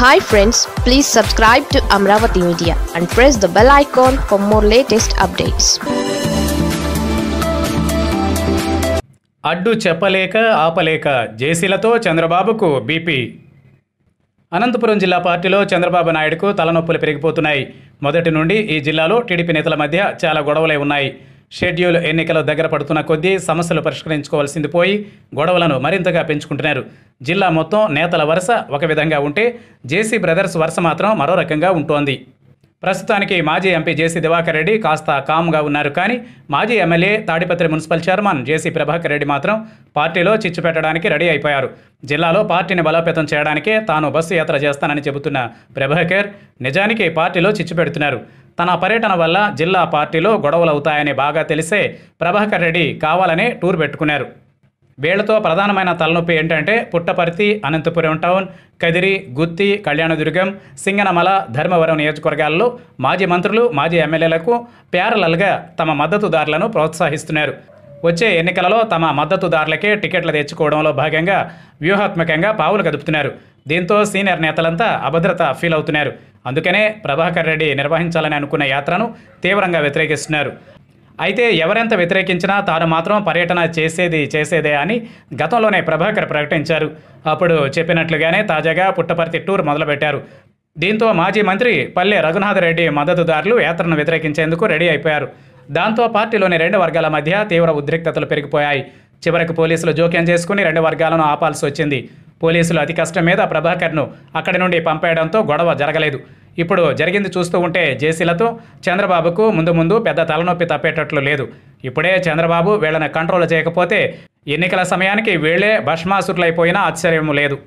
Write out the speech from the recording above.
Hi friends please subscribe to Amaravati media and press the bell icon for more latest updates అడ్డు చెప్పలేక ఆపలేక జేసీలతో చంద్రబాబుకు BP. Anantapuram జిల్లా పార్టీలో చంద్రబాబు నాయుడుకు తలనొప్పులు పెరిగిపోతున్నాయి. మొదటి నుండి ఈ జిల్లాలో టీడీపీ నేతల మధ్య చాలా గొడవలే ఉన్నాయి. షెడ్యూల్ ఎన్నికలు దగ్గర పడుతున్న కొద్దీ సమస్యలు పరిష్కరించుకోవాల్సింది పోయి గొడవలను మరింతగా పెంచుకుంటున్నారు. జిల్లా మొత్తం నేతల వరుస ఒక విధంగా ఉంటే జేసీ బ్రదర్స్ వరుస మాత్రం మరో రకంగా ఉంటోంది. ప్రస్తుతానికి మాజీ ఎంపీ జేసీ దివాకర్ రెడ్డి కాస్త కామ్గా ఉన్నారు కానీ మాజీ MLA Tadipatri municipal chairman JC Prabhakar Reddy మాత్రం పార్టీలో చిచ్చు పెట్టడానికి రెడీ అయిపోయారు. జిల్లాలో పార్టీని బలోపేతం చేయడానికే తాను బస్సు యాత్ర చేస్తానని చెబుతున్న ప్రభాకర్ నిజానికి పార్టీలో చిచ్చు పెడుతున్నారు. తన పర్యటన వల్ల జిల్లా పార్టీలో గొడవలు అవుతాయని బాగా తెలిసే ప్రభాకర్ రెడ్డి కావాలనే టూర్ పెట్టుకున్నారు. వీళ్ళతో ప్రధానమైన తలనొప్పి ఏంటంటే పుట్టపర్తి అనంతపురం టౌన్ కదిరి గుత్తి కళ్యాణదుర్గం సింగనమల ధర్మవరం నియోజకవర్గాల్లో మాజీ మంత్రులు మాజీ ఎమ్మెల్యేలకు ప్యారలల్గా తమ మద్దతుదారులను ప్రోత్సహిస్తున్నారు. వచ్చే ఎన్నికలలో తమ మద్దతుదారులకే టికెట్లు తెచ్చుకోవడంలో భాగంగా వ్యూహాత్మకంగా పావులు కదుపుతున్నారు. దీంతో సీనియర్ నేతలంతా అభద్రత ఫీల్ అవుతున్నారు. అందుకనే ప్రభాకర్ రెడ్డి నిర్వహించాలని అనుకున్న యాత్రను తీవ్రంగా వ్యతిరేకిస్తున్నారు. అయితే ఎవరెంత వ్యతిరేకించినా తాను మాత్రం పర్యటన చేసేది చేసేదే అని గతంలోనే ప్రభాకర్ ప్రకటించారు. అప్పుడు చెప్పినట్లుగానే తాజాగా పుట్టపర్తి టూర్ మొదలుపెట్టారు. దీంతో మాజీ మంత్రి పల్లె రఘునాథ్ రెడ్డి మద్దతుదారులు యాత్రను వ్యతిరేకించేందుకు రెడీ అయిపోయారు. దాంతో పార్టీలోని రెండు వర్గాల మధ్య తీవ్ర ఉద్రిక్తతలు పెరిగిపోయాయి. చివరికి పోలీసులు జోక్యం చేసుకుని రెండు వర్గాలను ఆపాల్సి వచ్చింది. పోలీసులు అతి కష్టం మీద ప్రభాకర్ను అక్కడి నుండి పంపేయడంతో గొడవ జరగలేదు. ఇప్పుడు జరిగింది చూస్తూ ఉంటే జేసీలతో చంద్రబాబుకు ముందు ముందు పెద్ద తలనొప్పి తప్పేటట్లు లేదు. ఇప్పుడే చంద్రబాబు వీళ్ళని కంట్రోల్ చేయకపోతే ఎన్నికల సమయానికి వీళ్ళే భస్మాసురులైపోయినా ఆశ్చర్యం లేదు.